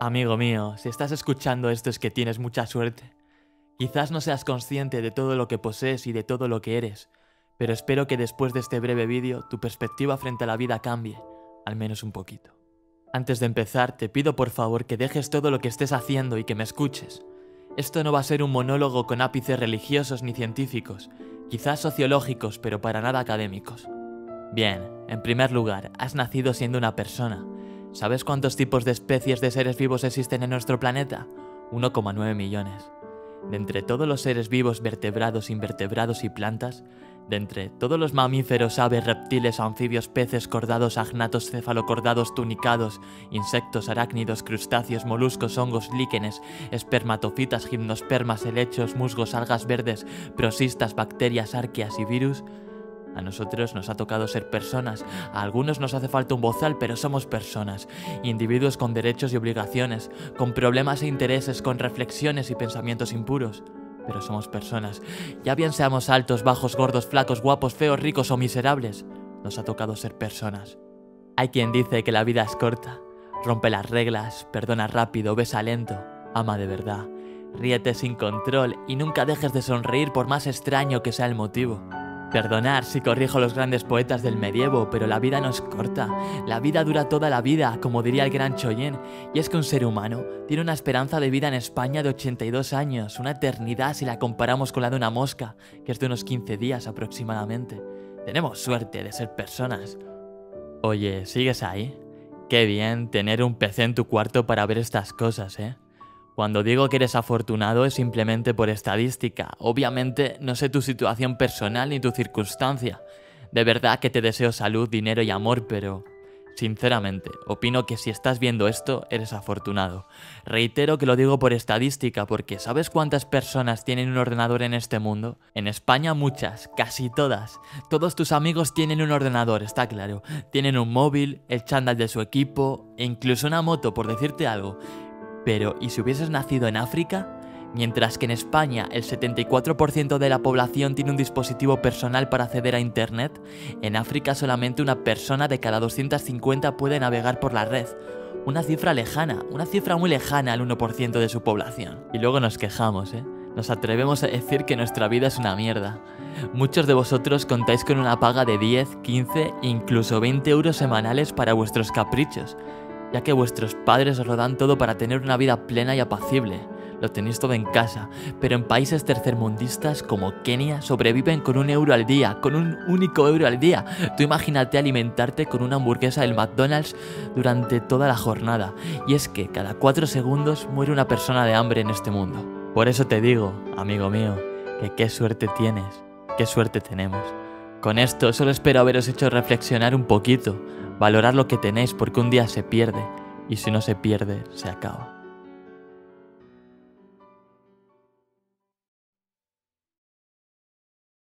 Amigo mío, si estás escuchando esto es que tienes mucha suerte. Quizás no seas consciente de todo lo que posees y de todo lo que eres, pero espero que después de este breve vídeo tu perspectiva frente a la vida cambie, al menos un poquito. Antes de empezar, te pido por favor que dejes todo lo que estés haciendo y que me escuches. Esto no va a ser un monólogo con ápices religiosos ni científicos, quizás sociológicos, pero para nada académicos. Bien, en primer lugar, has nacido siendo una persona. ¿Sabes cuántos tipos de especies de seres vivos existen en nuestro planeta? 1,9 millones. De entre todos los seres vivos vertebrados, invertebrados y plantas, de entre todos los mamíferos, aves, reptiles, anfibios, peces, cordados, agnatos, cefalocordados, tunicados, insectos, arácnidos, crustáceos, moluscos, hongos, líquenes, espermatofitas, gimnospermas, helechos, musgos, algas verdes, prosistas, bacterias, arqueas y virus, a nosotros nos ha tocado ser personas, a algunos nos hace falta un bozal, pero somos personas, individuos con derechos y obligaciones, con problemas e intereses, con reflexiones y pensamientos impuros. Pero somos personas, ya bien seamos altos, bajos, gordos, flacos, guapos, feos, ricos o miserables, nos ha tocado ser personas. Hay quien dice que la vida es corta, rompe las reglas, perdona rápido, besa lento, ama de verdad, ríete sin control y nunca dejes de sonreír por más extraño que sea el motivo. Perdonar si corrijo los grandes poetas del medievo, pero la vida no es corta. La vida dura toda la vida, como diría el gran Choyen. Y es que un ser humano tiene una esperanza de vida en España de 82 años, una eternidad si la comparamos con la de una mosca, que es de unos 15 días aproximadamente. Tenemos suerte de ser personas. Oye, ¿sigues ahí? Qué bien tener un PC en tu cuarto para ver estas cosas, ¿eh? Cuando digo que eres afortunado es simplemente por estadística. Obviamente no sé tu situación personal ni tu circunstancia. De verdad que te deseo salud, dinero y amor, pero... Sinceramente, opino que si estás viendo esto, eres afortunado. Reitero que lo digo por estadística, porque ¿sabes cuántas personas tienen un ordenador en este mundo? En España muchas, casi todas. Todos tus amigos tienen un ordenador, está claro. Tienen un móvil, el chándal de su equipo, e incluso una moto, por decirte algo. Pero, ¿y si hubieses nacido en África? Mientras que en España el 74% de la población tiene un dispositivo personal para acceder a Internet, en África solamente una persona de cada 250 puede navegar por la red. Una cifra lejana, una cifra muy lejana al 1% de su población. Y luego nos quejamos, ¿eh? Nos atrevemos a decir que nuestra vida es una mierda. Muchos de vosotros contáis con una paga de 10, 15, incluso 20 euros semanales para vuestros caprichos ya que vuestros padres os lo dan todo para tener una vida plena y apacible. Lo tenéis todo en casa, pero en países tercermundistas como Kenia sobreviven con un euro al día, con un único euro al día. Tú imagínate alimentarte con una hamburguesa del McDonald's durante toda la jornada. Y es que cada cuatro segundos muere una persona de hambre en este mundo. Por eso te digo, amigo mío, que qué suerte tienes, qué suerte tenemos. Con esto solo espero haberos hecho reflexionar un poquito Valorar lo que tenéis porque un día se pierde y si no se pierde, se acaba.